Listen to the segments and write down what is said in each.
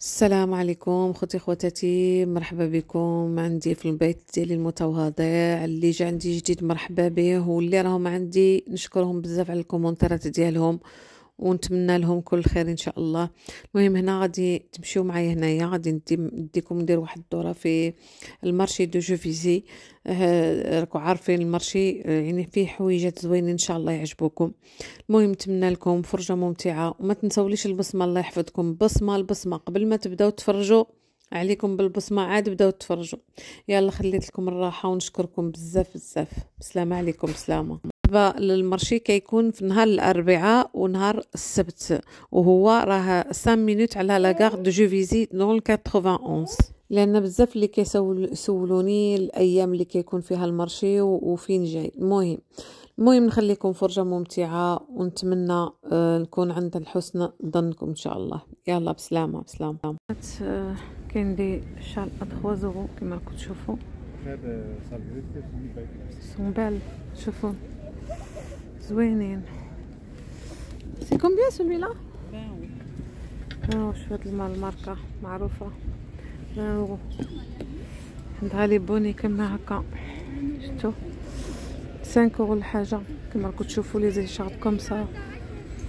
السلام عليكم خوتي خواتاتي مرحبا بكم. عندي في البيت ديالي المتواضع اللي جا عندي جديد مرحبا به. واللي راهم عندي نشكرهم بزاف على الكومنتات ديالهم. ونتمنى لهم كل خير إن شاء الله. المهم هنا غادي تمشيو معايا هنايا غادي ندي نديكم ندير واحد الدورة في ال marché de Juvisy. آه، راكو عارفين ال marché آه، يعني فيه حويجات زوينين إن شاء الله يعجبوكم. المهم نتمنى لكم فرجة ممتعة وما تنساوليش البصمة الله يحفظكم. بصمة البصمه قبل ما تبداو تفرجوا عليكم بالبصمة عاد بداو تفرجوا. يلا خليت لكم الراحة ونشكركم بزاف بزاف. بسلامه عليكم بسلامه بالنسبة لل marché كيكون في نهار الأربعاء ونهار السبت وهو راه 5 minutes على la gare de Juvisy dans 91 لأن بزاف اللي كيسولوني الأيام اللي كيكون فيها ال marché وفين جاي. المهم المهم نخليكم فرجة ممتعة ونتمنى آه، نكون عند الحسن ظنكم إن شاء الله. يلا بسلامة بسلامة. كاين des châles à trois euros كما راكم تشوفوا هذا سون شوفوا زوينين. c'est combien celui-là؟ آه شو هاد الماركة؟ معروفة. اورو عندها les bonnets كما هكا. شتو cinq euros الحاجة. كما راكم تشوفوا les écharpes comme ça.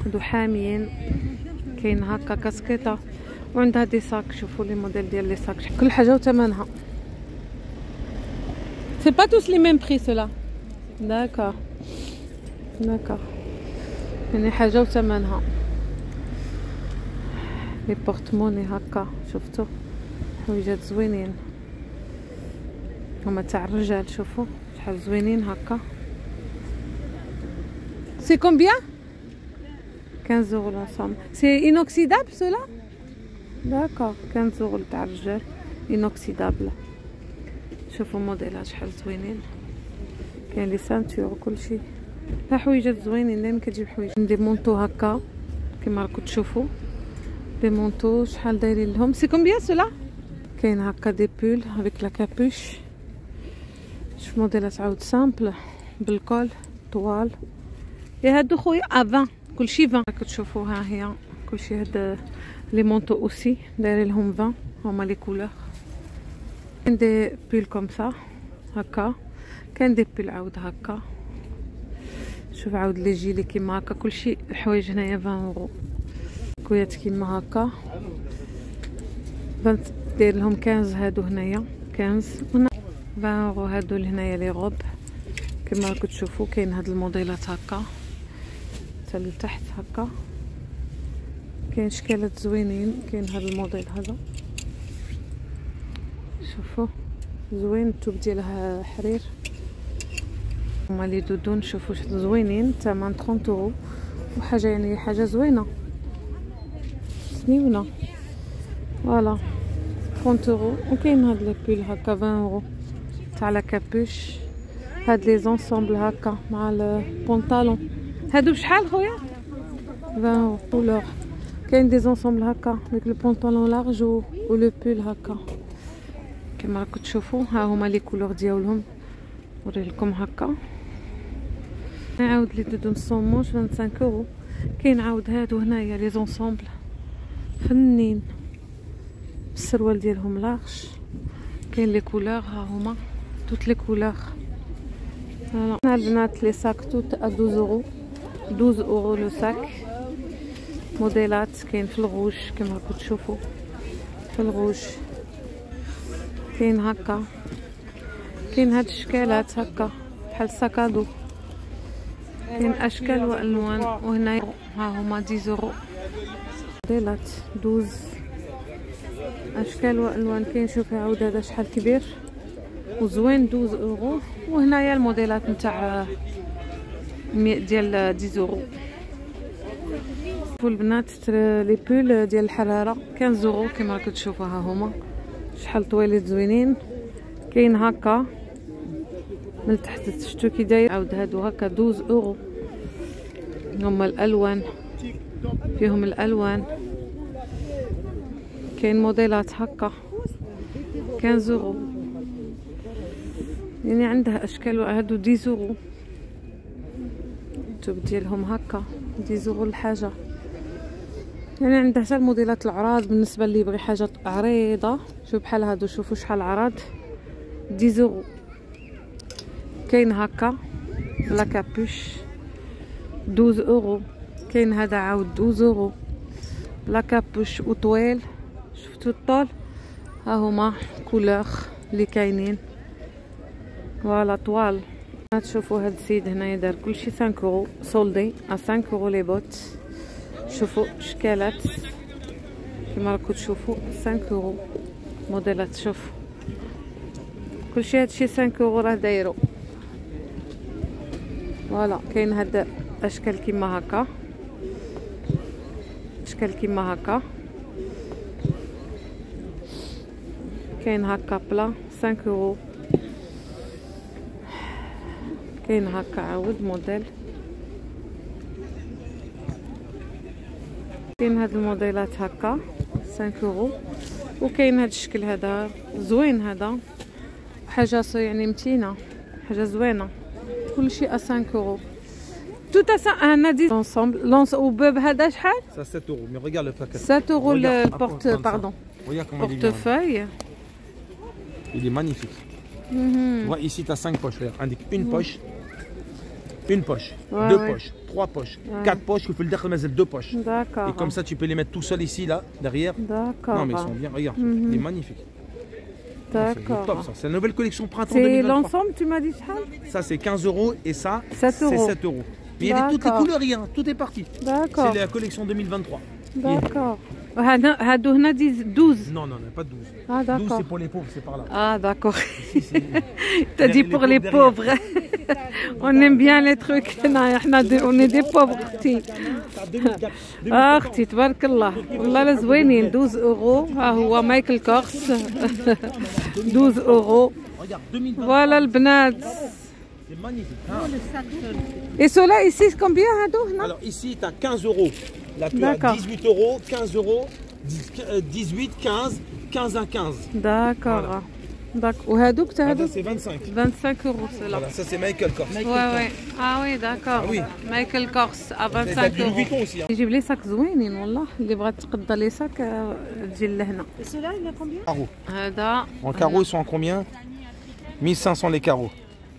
هادو حاميين. كاين هكا كاسكيطة. وعندها des sacs شوفوا les modèles ديال les sacs. كل حاجة وثمنها c'est pas tous les mêmes prix ceux-là d'accord d'accord يعني حاجة وثمنها les porte-monnaie هكا شفتو حويجات زوينين هما تاع الرجال شوفوا شحال زوينين هكا c'est combien 15 euros l'ensemble c'est inoxydable ceux-là d'accord 15 اورو تاع الرجال inoxydable شوفوا موديلات شحال زوينين كاين les ceintures وكلشي ها حويجات زوينين دايما كتجيب حوايج. des manteaux هكا كما راكم تشوفوا des manteaux شحال دايرين لهم؟ c'est combien ceux-là؟ كاين هكا des pulls avec la capuche شوف موديلات عاود simple بال col طوال. يا هادو خويا à 20 كلشي 20 راكم تشوفوا ها هي كلشي هاد les manteaux aussi دايرين لهم 20 هما les couleurs كاين des pulls comme ça هكا. كاين des pulls عاود هكا. شوف عاود les gilets كيما هكا كلشي الحوايج هنايا 20 اورو كويات كيما هكا. بنت داير لهم 15 هادو هنايا 15 هنا 20 اورو هادو لهنايا les robes كما راكم تشوفوا كاين هاد الموديلات هكا. حتى لتحت هكا. كاين شكالات زوينين كاين هاد الموديل هذا. شوفوا زوين التوب ديالها حرير. هما les doudounes شوفوا زوينين ثمن 30 أورو. وحاجة يعني حاجة زوينة. زوينه voilà. 30 أورو. وكاين هاد les pulls هكا 20 أورو. تاع la capuche. هاد les ensembles هكا مع البونطالون هادو بشحال خويا؟ 20 أورو. couleurs. كاين des ensembles هكا ديك ال pantalon large و le pull هكا. كما راكم تشوفوا ها هما les couleurs ديالهم. نوريلكم هكا. نعاود les doudounes sans manches 25 اورو كاين عاود هادو هنايا les ensembles. فنين. السروال ديالهم large كاين les couleurs ها هما. toutes les couleurs هنا البنات les sacs tous à 12 اورو 12 euros le sac موديلات كاين في الغوش كما راكم تشوفوا في الغوش كاين هكا كاين هاد الشكالات هكا بحال sac à dos كاين أشكال وألوان. وهنا ها هما dix euros موديلات douze. أشكال وألوان. كاين شوفي عاود هذا شحال كبير. وزوين douze euros. وهنايا الموديلات نتاع ديال dix euros شوفوا البنات les pulls ديال الحرارة. 15 اورو كما راكم ها هما. شحال طويلين زوينين. كاين هكا. من تحت شفتو كي داير. عاود هادو هكا douze euros. هما الألوان. فيهم الألوان. كاين موديلات هكا. quinze euros يعني عندها أشكال. هادو dix euros التوب ديالهم هكا. dix euros الحاجة. يعني عندها حتى الموديلات العراض. بالنسبة اللي يبغي حاجة عريضة. شوف بحال هادو. شوفوا شحال عراض dix euros كاين هكا بلا capuche douze euros. كاين هذا عاود douze euros. بلا capuche وطويل شفتوا الطول؟ ها هما couleurs اللي كاينين. voilà طوال. تشوفوا هاد السيد هنايا دار كلشي 5 أورو. soldés à 5 euros les bottes. شوفوا شكالات. كما راكم تشوفوا 5 أورو. موديلات شوف كلشي هادشي 5 أورو راه دايرو. voilà كاين هاد أشكال كيما هكا. أشكال كيما هكا. كاين هكا بلا 5 اورو كاين هكا عاود موديل. كاين هاد الموديلات هكا 5 اورو وكاين هاد الشكل هذا زوين هذا. حاجة يعني متينة حاجة زوينة. à 5 euros. Tout à ça, un indice ensemble. Lance au bub Hadash Ça, 7 euros. Mais regarde le paquet. 7 euros le porte, pardon. Regarde comment portefeuille. Il est, il est magnifique. Mm ici, tu as 5 poches. Indique une mhm. poche, une poche, deux poches, trois poches, quatre poches, il faut le dire mais deux poches. D'accord. Et comme ça, tu peux les mettre tout seul ici, là, derrière. D'accord. Non, mais ils sont bien, regarde, mhm. il est magnifique. D'accord. C'est la nouvelle collection printemps 2023. C'est l'ensemble, tu m'as dit ça Ça, c'est 15 euros et ça, c'est 7 euros. Mais il y a toutes les couleurs, rien, tout est parti. D'accord. C'est la collection 2023. D'accord. وهذا هادو هنا دي 12 Non, non, non, pas 12. Ah 12, d'accord. c'est pour les pauvres, c'est par là. Ah d'accord. Ici, c'est- T'as dit Les pour les pauvres pauvres. on aime bien les trucs. Non, احنا دي- on est des pauvres اختي. اه اختي تبارك الله والله لا زوينين 12 اورو ها هو مايكل كورس 12 اورو Regarde, 2023. فوالا البنات C'est magnifique. hein. Et ceux-là ici combien هادو هنا Alors ici, tu as 15 euros. Là, tu as D'accord. 18 euros, 15 euros, 10 euh, 18, 15, 15 à 15. داكور داك وهادوك حتى Ah, هادو ça, c'est 25. 25 اورو سلا Voilà, ça c'est Michael Kors. Ouais ouais. Ah oui d'accord. Ah oui. مايكل كورس ا T'as 25 du Louis اورو Vuitton aussi. Hein. يجيب لي ساك زوينين والله اللي بغات تقضى لي ساك آه، تجي لهنا Carreaux. هذا En carreaux, ils sont en combien 1500 les carreaux.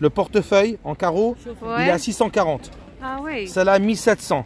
Le portefeuille en carreau, il est à 640. اه وي Celle-là, 1700.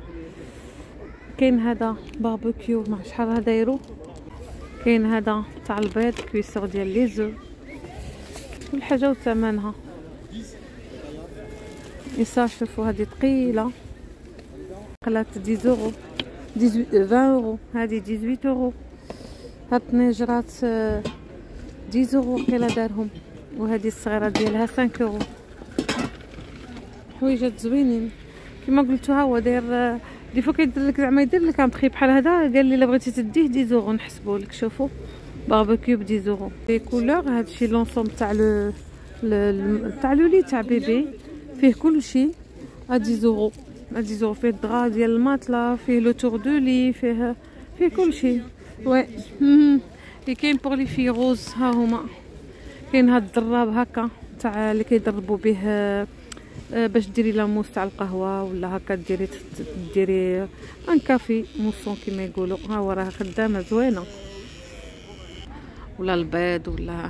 كاين هذا باربيكيو مع شحال راه دايرو كاين هذا تاع البيض cuiseur ديال les œufs. كل حاجة وثمنها إيسا شوفوا هذه ثقيلة قلات 10 يورو 18 20 يورو هذه 18 يورو هاد الطنيجرات آه، 10 يورو قيلة دارهم وهذه الصغيرة ديالها 5 يورو حويجات زوينين كما قلتو ها هو داير des fois كيدير لك زعما يدير لك un prix بحال هذا. قال لي إلا بغيتي تديه 10 يورو نحسبو لك شوفوا باربيكيو ب 10 يورو les couleurs هادشي l'ensemble تاع le تاع le lit تاع bébé فيه كل شيء ا 10 يورو ا 10 يورو فيه الدرا ديال الماطلا فيه le tour de lit فيه فيه كل شيء oui. اللي كاين pour les filles rose ها هما. كاين هاد الدراب هكا تاع اللي كيدربوا به باش ديري la mousse تاع القهوة ولا هكا ديري ديري un café moussant كيما يقولوا. ها هو راه خدامة زوينة. ولا البيض ولا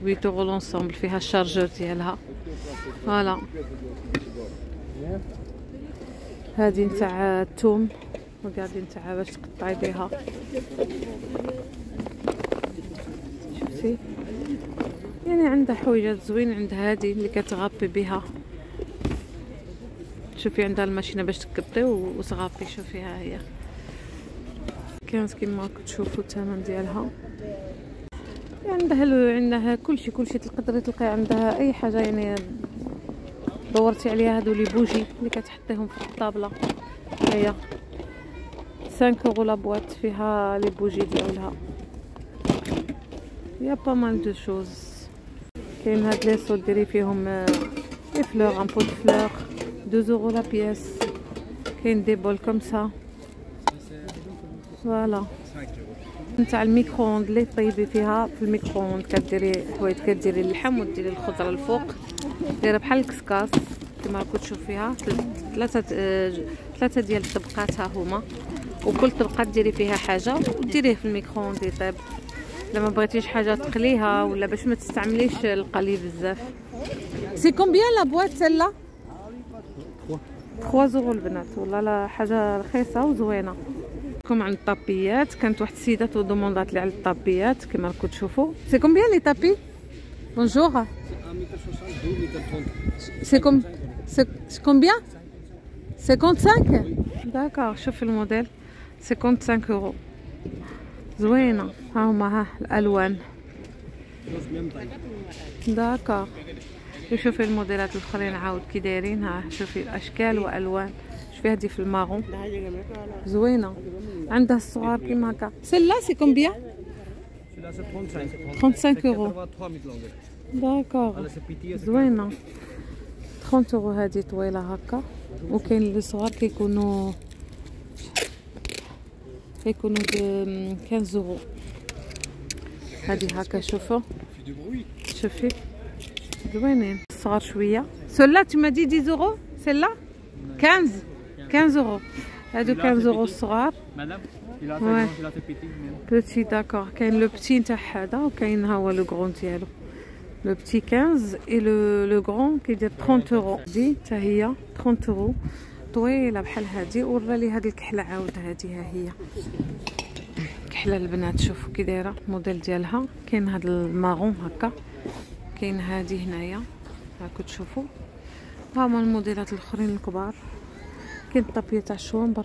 8 اورو l'ensemble فيها ال chargeur ديالها. voilà. هادي نتاع الثوم وقاعدين نتاع باش تقطعي بها شفتي؟ يعني عندها حويجات زوين عندها هادي اللي كتغابي بها شوفي عندها الماشينة باش تقطي و- وتغابي شوفيها هي. كانت كيما راكم تشوفوا الثمن ديالها. عندها عندها كلشي كلشي تقدري تلقاي عندها أي حاجة يعني دورتي عليها هادو لي بوجي اللي كتحطيهم في الطابلة. هي 5 اورو la boîte فيها les bougies ديالها. y a pas mal de choses كاين هاد les seaux ديري فيهم les fleurs un pot de fleurs deux euros la pièce كاين des bols comme ça voilà نتاع ال micro-ondes اللي طيبي فيها في ال micro-ondes كديري حوايج كديري اللحم وديري الخضرة الفوق دايرة بحال الكسكاس كما راكم تشوف فيها ثلاثة ثلاثة ديال الطبقات ها هما. وكل طبقة ديري فيها حاجة وديريه في ال micro-ondes يطيب لما بغيتيش حاجة تقليها ولا باش ما تستعمليش القلي بزاف. c'est combien la boîte celle-là 3 زورو البنات والله لا حاجة رخيصه وزوينه كم عن الطابيات كانت واحد السيده دوموندات لي على الطابيات كما راكم تشوفوا c'est combien les tapis bonjour c'est comme c'est combien 55 d'accord شوف الموديل 55 اورو زوينه ها هما ها الالوان d'accord شوفي الموديلات الآخرين عاود كي دايرين ها شوفي اشكال والوان شوفي هذه في ال marron زوينة. عندها الصغار كيما هكا. celle-là c'est combien 35 اورو d'accord زوينه 30 اورو هذه طويله هكا وكاين اللي صغار كيكونوا كيكونوا ب 15 اورو هذه هكا شوفوا شوفي زوينين. صغار شوية. celle-là تما دي 10 أورو؟ celle-là؟ 15 15 أورو. هادو 15 أورو الصغار. petit d'accord كاين le petit نتاع هذا وكاين ها هو le grand ديالو le petit 15 et le le grand كيدير 30 اورو دي حتى هي 30 اورو طويله بحال هادي ورالي هاد الكحله عاود هادي ها هي كحله البنات شوفوا كي دايره الموديل ديالها كاين هاد ال marron هكا كاين هادي هنايا. هاكو تشوفوا هما الموديلات الآخرين الكبار. كاين الطابية تاع ال chambre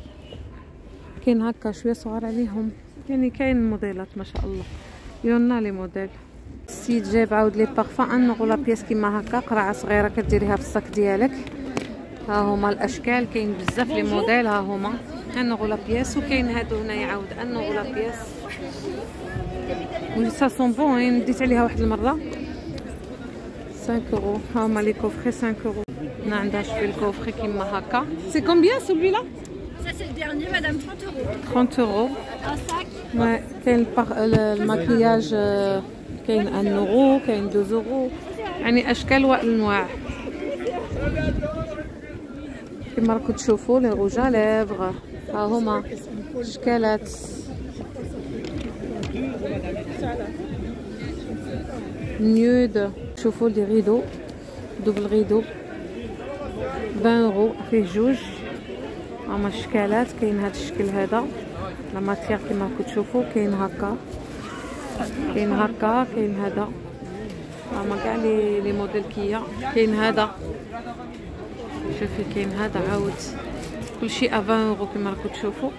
كاين هكا شوية صغار عليهم. يعني كاين موديلات ما شاء الله. y en a les modèles. السيد جايب عاود لي parfums. un la pièce كيما هكا قرعه صغيرة كديريها في ال sac ديالك. ها هما الأشكال. كاين بزاف les modèles. ها هما. un la pièce. وكاين هادو هنايا عاود. un la pièce. oui ça sent bon ديت عليها واحد المرة. 5 اورو ها هما les coffrets 5 اورو هنا عندها شوية ال coffret كيما هكا c'est combien celui-là Ça c'est le dernier, madame, 30 euros. 30 euros. Un sac, Ouais, كاين البار- المكياج آه، كاين 1 اورو كاين 2 اورو يعني اشكال وانواع كما راكم تشوفوا les rouges lèvres ها هما اشكالات nude شوفوا les rideaux double rideaux. 20 اورو فيه جوج. هما الشكالات كاين هذا الشكل هذا. la matière كما راكم تشوفوا كاين هكا. كاين هكا كاين هذا. هما كاع les les modèles qu'il y a. كاين هذا. شوفي كاين هذا عاود. كلشي à 20 اورو كما راكم تشوفوا.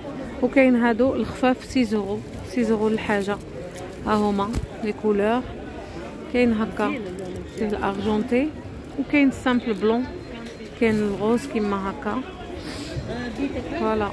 وكاين هادو الخفاف 6 اورو 6 اورو الحاجة. ها هما les couleurs. كاين هكا. فيه ال argenté وكاين ال simple blanc كاين ال rose كيما هكا voilà